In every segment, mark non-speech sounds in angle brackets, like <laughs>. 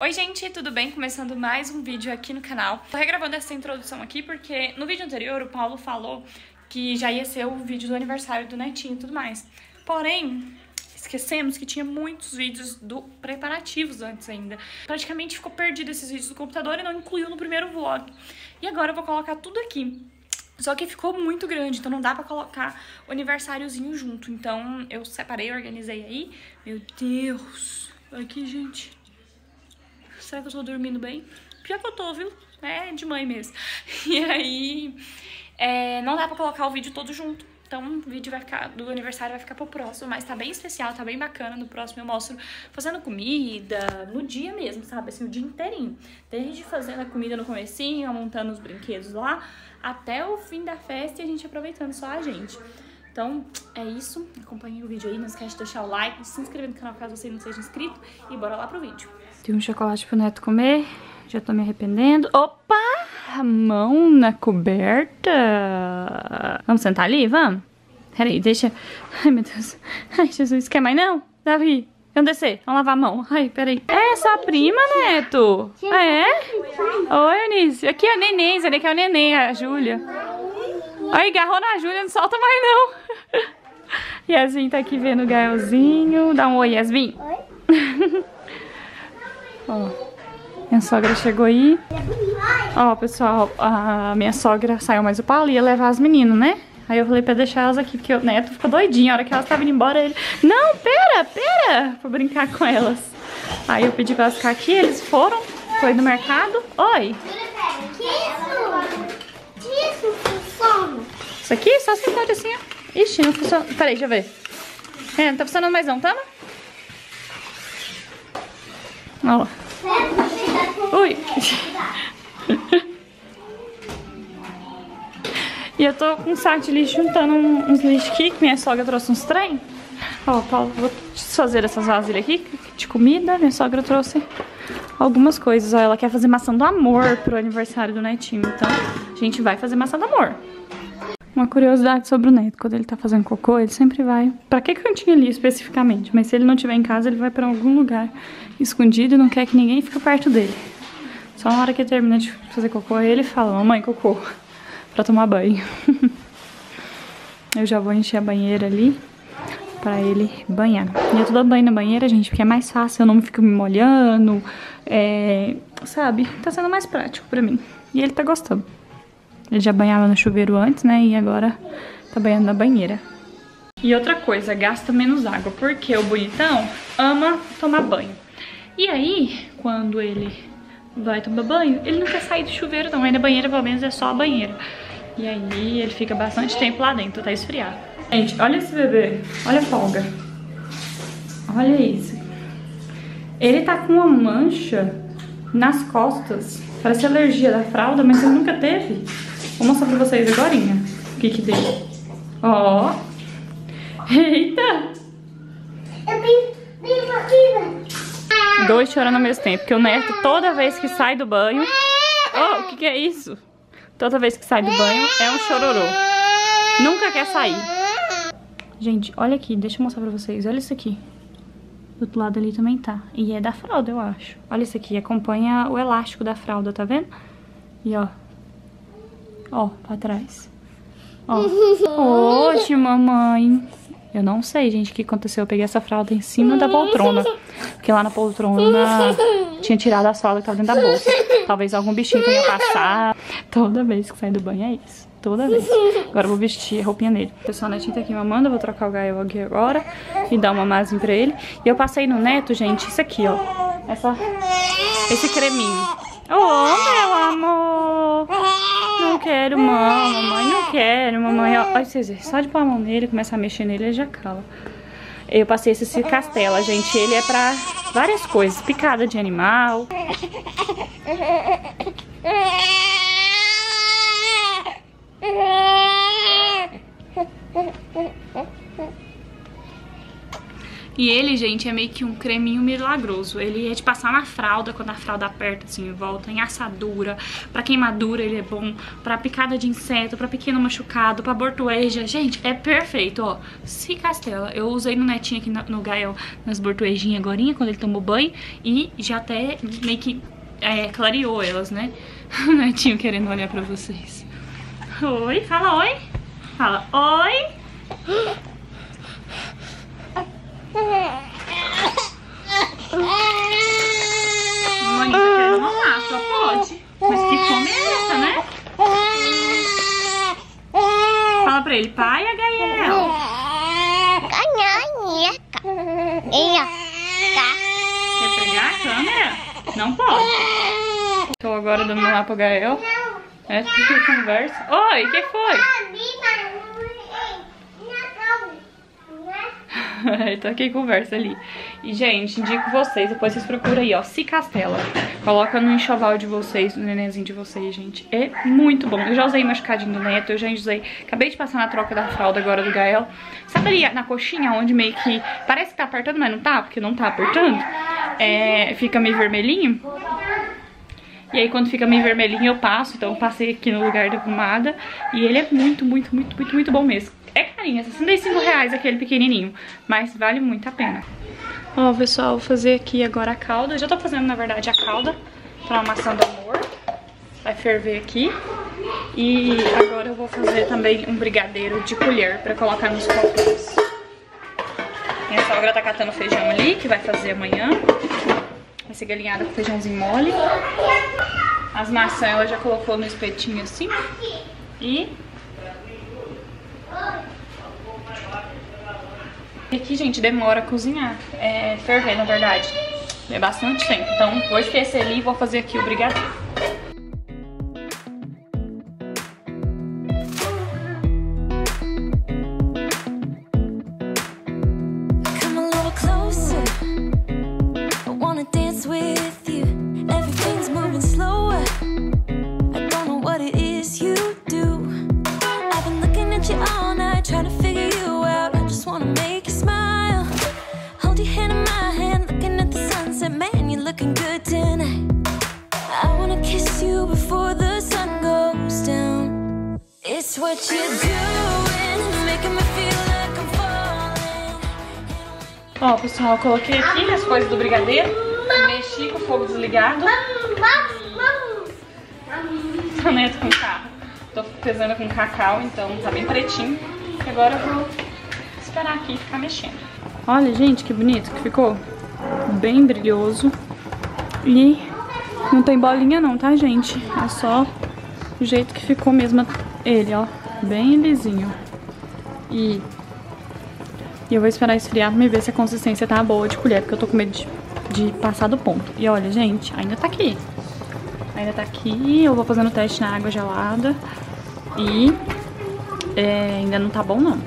Oi gente, tudo bem? Começando mais um vídeo aqui no canal. Tô regravando essa introdução aqui porque no vídeo anterior o Paulo falou que já ia ser o vídeo do aniversário do netinho e tudo mais. Porém, esquecemos que tinha muitos vídeos do preparativos antes ainda. Praticamente ficou perdido esses vídeos do computador e não incluiu no primeiro vlog. E agora eu vou colocar tudo aqui. Só que ficou muito grande, então não dá pra colocar o aniversáriozinho junto. Então eu separei, organizei aí. Meu Deus! Aqui, gente. Será que eu tô dormindo bem? Pior que eu tô, viu? É de mãe mesmo. <laughs> E aí, é, não dá pra colocar o vídeo todo junto. Então o vídeo vai ficar, do aniversário vai ficar pro próximo, mas tá bem especial, tá bem bacana. No próximo eu mostro fazendo comida, no dia mesmo, sabe? Assim, o dia inteirinho. Desde fazendo a comida no comecinho, montando os brinquedos lá, até o fim da festa e a gente aproveitando só a gente. Então, é isso. Acompanhe o vídeo aí. Não esquece de deixar o like, se inscrever no canal caso você não seja inscrito. E bora lá pro vídeo. Tem um chocolate pro Neto comer. Já tô me arrependendo. Opa! A mão na coberta. Vamos sentar ali? Vamos? Peraí, deixa... Ai, meu Deus. Ai, Jesus. Quer mais não? Davi, vamos descer. Vamos lavar a mão. Ai, peraí. É sua prima, Neto? É? Oi, Eunice. Aqui é a neném. Esse daqui é o neném, a Júlia. Ai, agarrou na Júlia. Não solta mais, não. <laughs> Yasmin tá aqui vendo o Gaelzinho. Dá um oi, Yasmin. Oi. <laughs> Ó, minha sogra chegou aí. Ó, pessoal, a minha sogra saiu mais o Paulo e ia levar as meninas, né? Aí eu falei pra deixar elas aqui, porque o neto ficou doidinho. A hora que elas estavam indo embora, ele... Não, pera, pera! Pra brincar com elas. Aí eu pedi pra elas ficar aqui, eles foram. Foi no mercado. Oi! Que isso? Que isso funciona? Isso aqui? Só você pode assim, ó. Ixi, não funciona. Peraí, deixa eu ver. É, não tá funcionando mais não, tama? Ó. Ui. e eu tô com um saco de lixo juntando uns lixos aqui, que minha sogra trouxe uns trem. Ó, Paulo, vou desfazer essas vasilhas aqui de comida. Minha sogra trouxe algumas coisas. Ó, ela quer fazer maçã do amor pro aniversário do netinho. Então, a gente vai fazer maçã do amor. Uma curiosidade sobre o Neto, quando ele tá fazendo cocô, ele sempre vai... Pra que cantinho ali especificamente? Mas se ele não estiver em casa, ele vai pra algum lugar escondido e não quer que ninguém fique perto dele. Só na hora que ele termina de fazer cocô, ele fala, mamãe, cocô, pra tomar banho. <laughs> eu já vou encher a banheira ali pra ele banhar. E eu tô dando banho na banheira, gente, porque é mais fácil, eu não fico me molhando, é... sabe? Tá sendo mais prático pra mim. E ele tá gostando. Ele já banhava no chuveiro antes, né? E agora tá banhando na banheira. E outra coisa, gasta menos água, porque o bonitão ama tomar banho. E aí, quando ele vai tomar banho, ele não quer sair do chuveiro não. Aí na banheira, pelo menos, é só a banheira. E aí ele fica bastante tempo lá dentro, tá esfriado. Gente, olha esse bebê. Olha a folga. Olha isso. Ele tá com uma mancha nas costas. Parece alergia da fralda, mas ele nunca teve. Vou mostrar pra vocês agora o que que deu. Ó. Eita! Eu. Dois chorando ao mesmo tempo. Porque o Neto, toda vez que sai do banho... Oh, o que que é isso? Toda vez que sai do banho, é um chororô. Nunca quer sair. Gente, olha aqui. Deixa eu mostrar pra vocês. Olha isso aqui. Do outro lado ali também tá. E é da fralda, eu acho. Olha isso aqui. Acompanha o elástico da fralda, tá vendo? E ó. Ó, pra trás. Ó. Oxe, mamãe. Eu não sei, gente, o que aconteceu. Eu peguei essa fralda em cima da poltrona. Porque lá na poltrona tinha tirado a sola que tava dentro da bolsa. Talvez algum bichinho tenha passado. Toda vez que sai do banho é isso. Toda vez. Agora eu vou vestir a roupinha nele. Pessoal netinho tá aqui mamando. Eu vou trocar o Gael aqui agora. E dar uma mazinha pra ele. E eu passei no neto, gente, isso aqui, ó. Essa, esse creminho. Oh, meu amor. Não quero mamãe, não quero, mamãe. Olha vocês só de pôr a mão nele, começar a mexer nele, ele já cala. Eu passei esse Cicastela, gente, ele é pra várias coisas, picada de animal. <laughs> E ele, gente, é meio que um creminho milagroso. Ele é de passar na fralda, quando a fralda aperta assim, volta, em assadura. Pra queimadura ele é bom, pra picada de inseto, pra pequeno machucado, pra bortueja. Gente, é perfeito, ó. Se castela. Eu usei no netinho aqui no, Gael, nas bortuejinhas agora, quando ele tomou banho. E já até meio que é, clareou elas, né? <laughs> O netinho querendo olhar pra vocês. Oi, fala oi. Fala oi. <gasps> Mamãe tá querendo mamar, só pode. Mas que fome é essa, né? Fala pra ele, pai, a Gael. Quer pegar a câmera? Não pode. Tô agora dando lá pro Gael. É, que conversa. Oi, o que foi? <laughs> Tô aqui conversa ali. E, gente, indico vocês, depois vocês procuram aí, ó, Cicastela. Coloca no enxoval de vocês, no nenenzinho de vocês, gente. É muito bom. Eu já usei machucadinho do neto, eu já usei... Acabei de passar na troca da fralda agora do Gael. Sabe ali na coxinha, onde meio que... Parece que tá apertando, mas não tá, porque não tá apertando. É, fica meio vermelhinho. E aí quando fica meio vermelhinho eu passo, então eu passei aqui no lugar da pomada. E ele é muito, muito, muito, muito, muito bom mesmo. Carinho, é 65 reais aquele pequenininho, mas vale muito a pena. Ó, pessoal, vou fazer aqui agora a calda. Eu já tô fazendo, na verdade, a calda pra maçã do amor. Vai ferver aqui. E agora eu vou fazer também um brigadeiro de colher pra colocar nos copinhos. Minha sogra tá catando feijão ali, que vai fazer amanhã. Vai ser galinhada com feijãozinho mole. As maçãs ela já colocou no espetinho assim. E... E aqui, gente, demora a cozinhar. É, ferver, na verdade. É bastante tempo. Então, vou esquecer ali e vou fazer aqui o brigadeiro. Ó, pessoal, eu coloquei aqui as coisas do brigadeiro, mexi com o fogo desligado. Soneto com carro. Tô pesando com cacau, então tá bem pretinho. E agora eu vou esperar aqui e ficar mexendo. Olha, gente, que bonito que ficou. Bem brilhoso. E não tem bolinha não, tá, gente? É só o jeito que ficou mesmo ele, ó. Bem lisinho. E e eu vou esperar esfriar pra me ver se a consistência tá boa de colher, porque eu tô com medo de, de passar do ponto. E olha, gente, ainda tá aqui. Ainda tá aqui, eu vou fazendo teste na água gelada. E é, ainda não tá bom, não.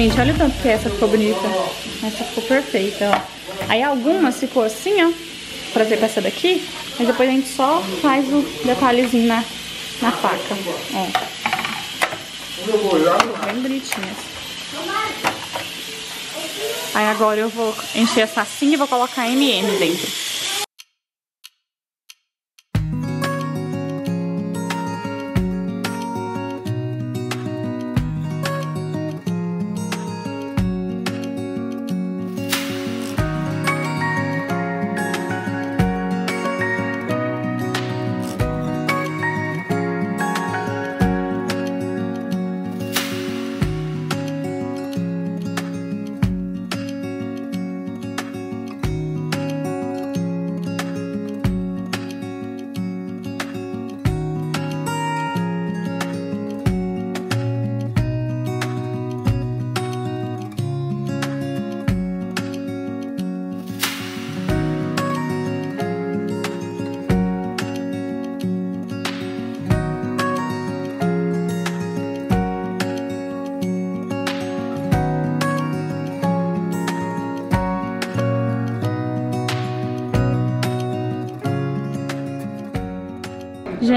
Gente, olha o tanto que essa ficou bonita. Essa ficou perfeita, ó. Aí algumas ficou assim, ó. Pra ver com essa daqui. Mas depois a gente só faz o detalhezinho na, na faca, ó. Bem bonitinhas. Aí agora eu vou encher essa assim e vou colocar M&M dentro.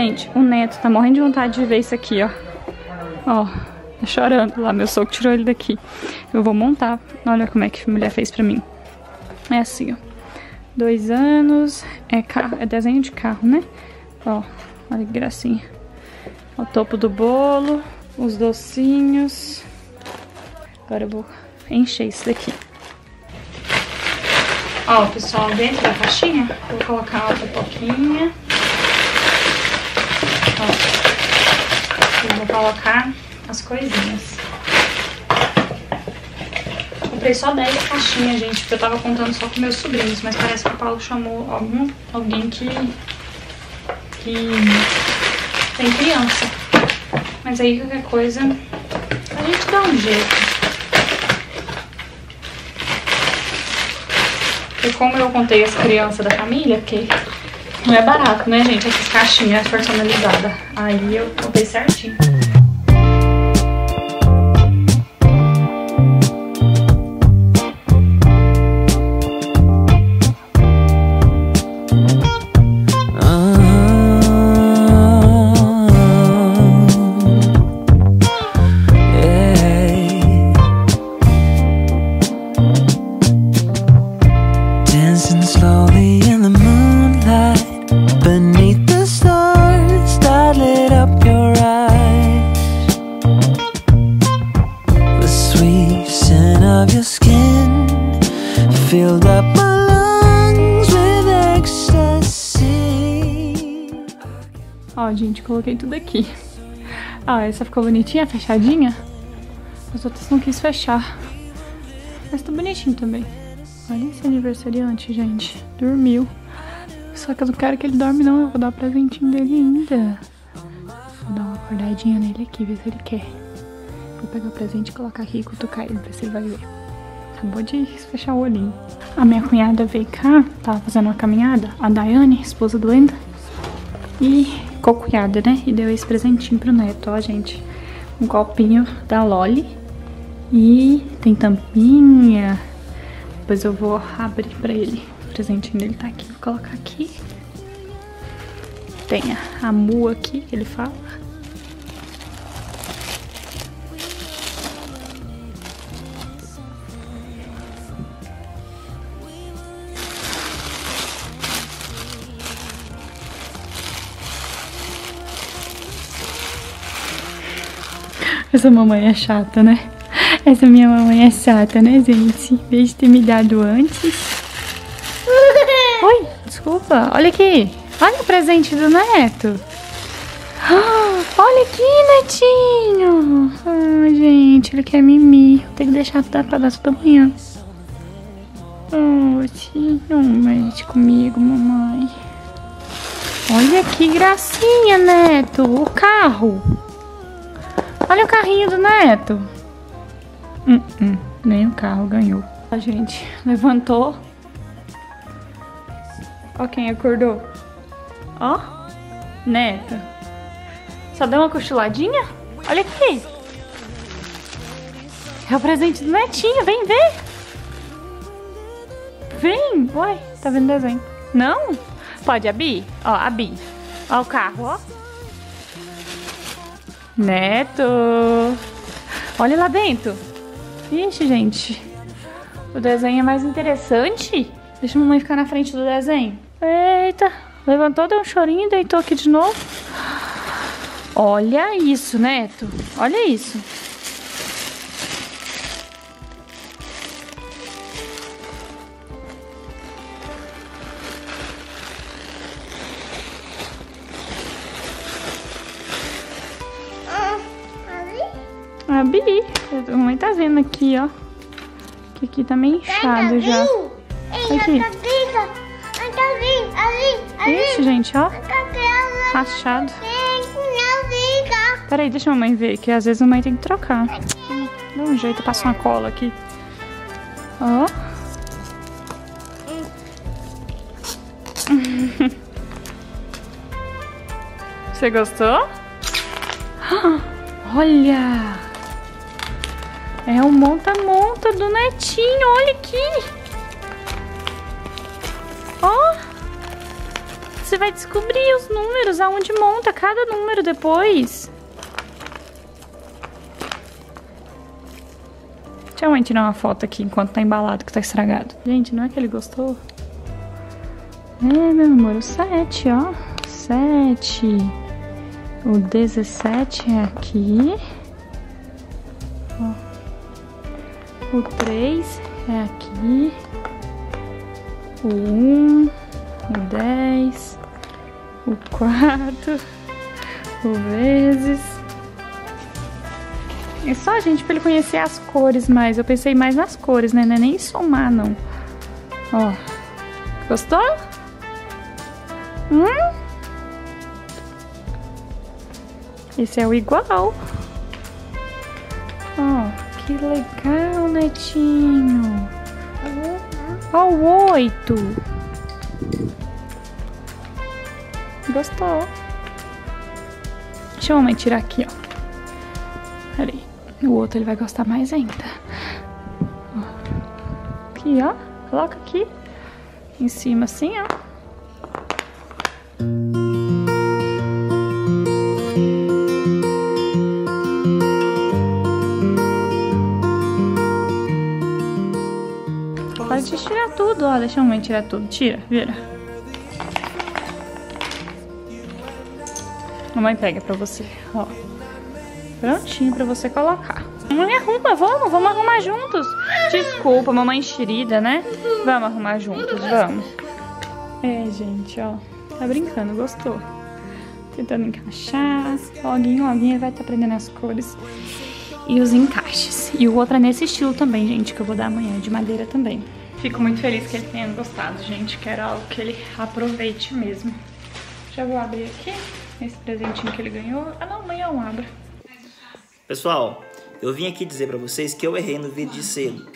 Gente, o Neto tá morrendo de vontade de ver isso aqui, ó. Ó, tá chorando lá, meu soco tirou ele daqui. Eu vou montar. Olha como é que a mulher fez pra mim. É assim, ó. Dois anos, é, carro, é desenho de carro, né? Ó, olha que gracinha. O topo do bolo, os docinhos. Agora eu vou encher isso daqui. Ó, pessoal, dentro da caixinha, vou colocar uma pipoquinha. Ó, eu vou colocar as coisinhas. Comprei só 10 caixinhas, gente, porque eu tava contando só com meus sobrinhos, mas parece que o Paulo chamou algum, alguém que, que tem criança. Mas aí qualquer coisa a gente dá um jeito. E como eu contei as crianças da família, que não é barato, né, gente? Essas caixinhas personalizadas. Aí eu contei certinho. Ó, gente, coloquei tudo aqui. Ah, essa ficou bonitinha, fechadinha. As outras não quis fechar. Mas tá bonitinho também. Olha esse aniversariante, gente. Dormiu. Só que eu não quero que ele dorme, não. Eu vou dar o presentinho dele ainda. Vou dar uma acordadinha nele aqui, ver se ele quer. Vou pegar o presente e colocar aqui e cutucar ele, ver se ele vai ver. Acabou de fechar o olhinho. A minha cunhada veio cá, tava fazendo uma caminhada. A Daiane, esposa do Enda. E co-cunhada, né? E deu esse presentinho pro neto, ó, gente. Um copinho da Loli. E tem tampinha. Depois eu vou abrir pra ele. O presentinho dele tá aqui. Vou colocar aqui. Tem a, a Mu aqui, ele fala. Essa mamãe é chata, né? Essa minha mamãe é chata, né, gente? Em vez de ter me dado antes. Oi, desculpa. Olha aqui. Olha o presente do neto. olha aqui, netinho. Gente, ele quer mimir. Ter que deixar pra dar tudo amanhã. Oh, sim, não mexe comigo, mamãe. Olha que gracinha, Neto. O carro. Olha o carrinho do Neto. Hum, hum, nem o carro ganhou. A gente levantou. Ó quem acordou. Ó. Neto. Só deu uma cochiladinha? Olha aqui. É o presente do Netinho. Vem ver. Vem. Uai, tá vendo desenho. Não? Pode, a Bi? Ó, a Bi. Ó o carro, ó. Neto! Olha lá dentro. Ixi, gente. O desenho é mais interessante. Deixa a mamãe ficar na frente do desenho. Eita. Levantou, deu um chorinho e deitou aqui de novo. Olha isso, Neto. Olha isso. A Bi. A mamãe tá vendo aqui, ó. Que aqui tá meio inchado já. Aqui. Ixi, gente, ó. Rachado. Peraí, deixa a mamãe ver, que às vezes a mãe tem que trocar. Dá um jeito, passa uma cola aqui. Ó. <laughs> Você gostou? <gasps> Olha! É o monta-monta do netinho, olha aqui! Ó! você vai descobrir os números, aonde monta cada número depois. Deixa a mãe tirar uma foto aqui enquanto tá embalado, que tá estragado. Gente, não é que ele gostou? É, meu amor, o 7, ó. 7. O 17 é aqui. O 3 é aqui. O 1, o 10, o 4, o vezes. É só, gente, pra ele conhecer as cores mais. Eu pensei mais nas cores, né? Não é nem somar, não. Ó. Gostou? Hum? Esse é o igual. Ó, que legal, netinho. Ó, o oito. Gostou. Deixa a mamãe tirar aqui, ó. Peraí. O outro ele vai gostar mais ainda. Aqui, ó. Coloca aqui. Em cima assim, ó. Deixa a mãe tirar tudo. Tira, vira. Mamãe pega pra você, ó. Prontinho pra você colocar. Mamãe arruma, vamos, vamos arrumar juntos. Desculpa, mamãe enxerida, né? Vamos arrumar juntos, vamos. É, gente, ó. Tá brincando, gostou? Tentando encaixar. Loguinho, loguinho, vai tá aprendendo as cores e os encaixes. E o outro é nesse estilo também, gente, que eu vou dar amanhã, de madeira também. Fico muito feliz que ele tenha gostado, gente. Quero algo que ele aproveite mesmo. Já vou abrir aqui esse presentinho que ele ganhou. Ah, não, amanhã eu abro. Pessoal, eu vim aqui dizer pra vocês que eu errei no vídeo de selo.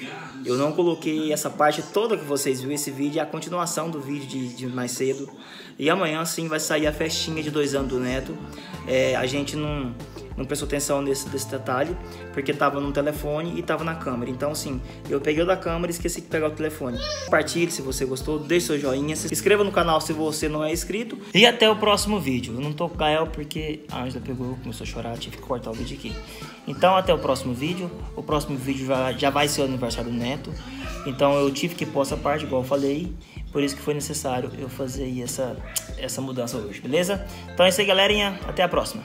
Eu não coloquei essa parte toda que vocês viram. Esse vídeo é a continuação do vídeo de, de mais cedo. E amanhã sim vai sair a festinha de dois anos do Neto. É, a gente não, não prestou atenção nesse desse detalhe, porque tava no telefone e tava na câmera. Então, assim, eu peguei o da câmera e esqueci de pegar o telefone. Compartilhe se você gostou, deixe seu joinha, se inscreva no canal se você não é inscrito. E até o próximo vídeo. Eu não tô com Gael porque a Angela pegou, começou a chorar, tive que cortar o vídeo aqui. Então, até o próximo vídeo. O próximo vídeo já, já vai ser o aniversário do Neto. Então, eu tive que pôr essa parte, igual eu falei. Por isso que foi necessário eu fazer essa, essa mudança hoje, beleza? Então é isso aí, galerinha. Até a próxima.